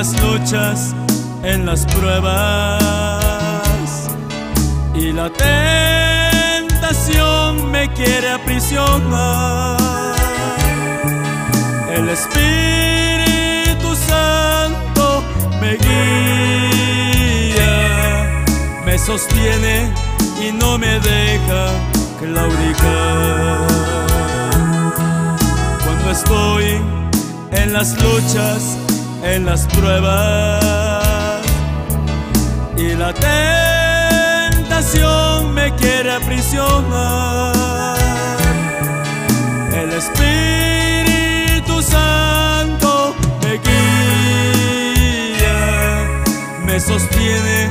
las luchas, en las pruebas y la tentación me quiere aprisionar. El Espíritu Santo me guía, me sostiene y no me deja claudicar. Cuando estoy en las luchas, en las pruebas y la tentación me quiere aprisionar. El Espíritu Santo me guía, me sostiene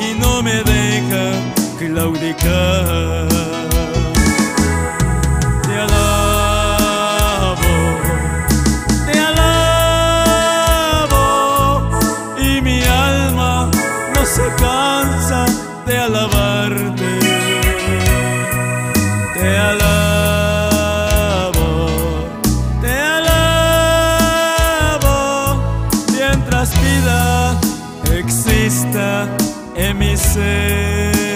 y no me deja claudicar. Se cansa de alabarte. Te alabo, te alabo mientras vida exista en mi ser.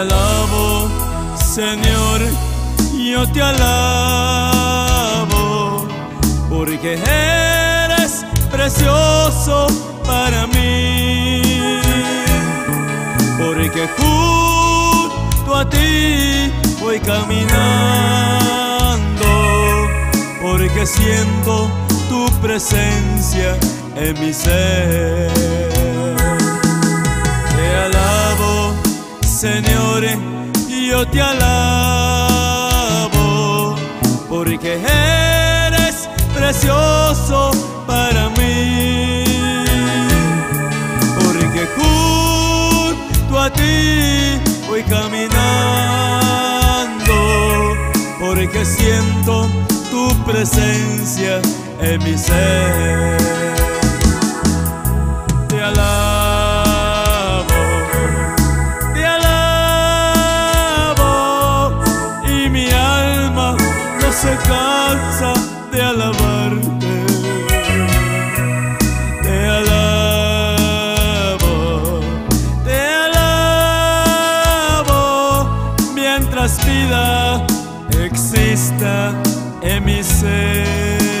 Alabo, Señor, yo te alabo, porque eres precioso para mí, porque junto a ti voy caminando, porque siento tu presencia en mi ser. Señor, yo te alabo, porque eres precioso para mí, porque junto a ti voy caminando, porque siento tu presencia en mi ser. Te alabo, te alabo mientras vida exista en mi ser.